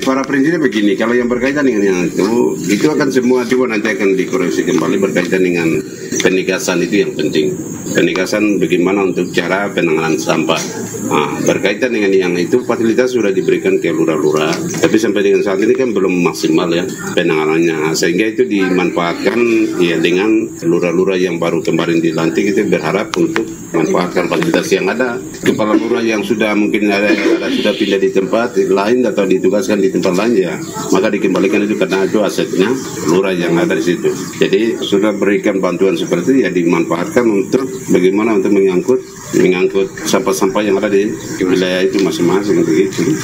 para prinsipnya begini, kalau yang berkaitan dengan yang itu, itu akan semua coba nanti akan dikoreksi kembali berkaitan dengan penikasan itu yang penting. Penikasan bagaimana untuk cara penanganan sampah. Nah, berkaitan dengan yang itu fasilitas sudah diberikan ke lurah-lurah, tapi sampai dengan saat ini kan belum maksimal ya penanganannya. Sehingga itu dimanfaatkan ya dengan lurah-lurah yang baru kemarin dilantik itu berharap untuk manfaatkan fasilitas yang ada. Kepala lurah yang sudah mungkin ada, ada sudah pindah di tempat lain atau ditugaskan di tempat lain ya, maka dikembalikan itu karena itu asetnya lurah yang ada di situ. Jadi sudah berikan bantuan seperti ya dimanfaatkan untuk bagaimana untuk mengangkut mengangkut sampah-sampah yang ada di wilayah itu masing-masing begitu.